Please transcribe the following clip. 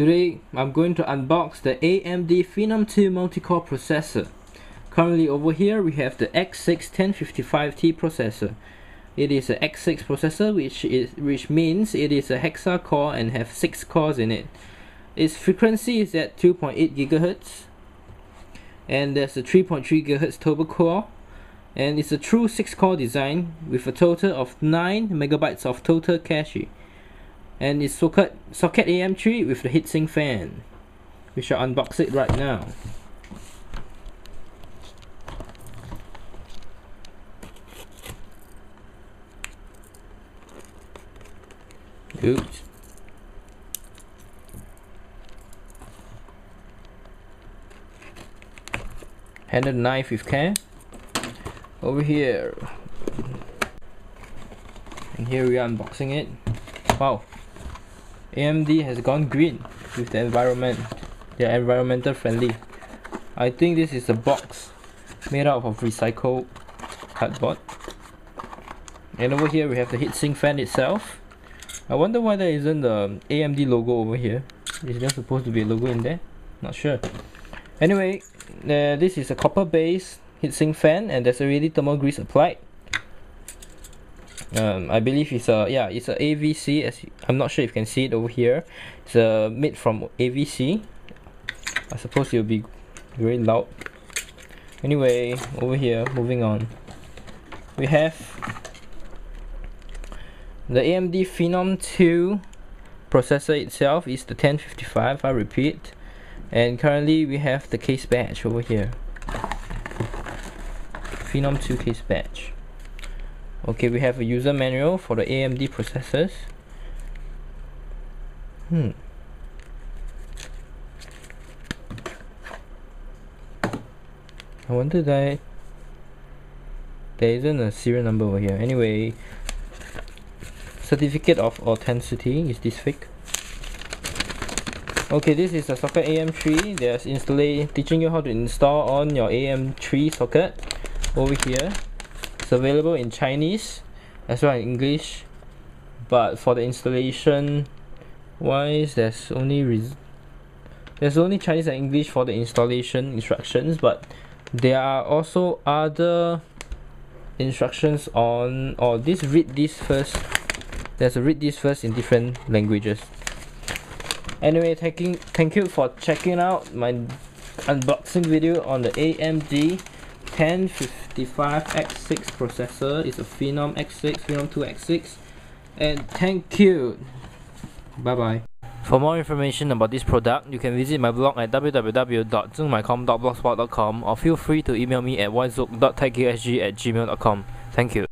Today I'm going to unbox the AMD Phenom 2 multi-core processor. Currently over here we have the X6 1055T processor. It is a X6 processor which is which means it is a hexa core and have 6 cores in it. Its frequency is at 2.8 GHz and there's a 3.3 GHz turbo core and it's a true 6 core design with a total of 9 megabytes of total cache and it's socket, socket AM3 with the heatsink fan. We shall unbox it right now. Oops. Handle the knife with care. Over here. And here we are unboxing it. Wow AMD has gone green with the environment they're environmental friendly. I think this is a box made out of recycled cardboard. And over here we have the heatsink fan itself. I wonder why there isn't the AMD logo over here. Is there supposed to be a logo in there? Not sure. Anyway uh, this is a copper base heatsink fan and there's already thermal grease applied um, I believe it's a yeah it's a AVC as I'm not sure if you can see it over here. It's uh, made from AVC I suppose it'll be very loud. Anyway over here moving on. We have the AMD Phenom 2 processor itself is the 1055 I repeat. And currently we have the case badge over here. Phenom 2 case badge. Okay, we have a user manual for the AMD processors. Hmm. I wonder that there isn't a serial number over here. Anyway, certificate of authenticity is this fake? Okay, this is a socket AM3. There's install teaching you how to install on your AM3 socket over here it's available in Chinese as well as English but for the installation wise there's only there's only Chinese and English for the installation instructions but there are also other instructions on or this read this first there's a read this first in different languages. Anyway thanking thank you for checking out my unboxing video on the AMD 1055X6 processor is a Phenom X6, Phenom 2 X6 and thank you bye bye for more information about this product, you can visit my blog at www.zungmycom.blogspot.com or feel free to email me at yzook.taikiasg at gmail.com. Thank you.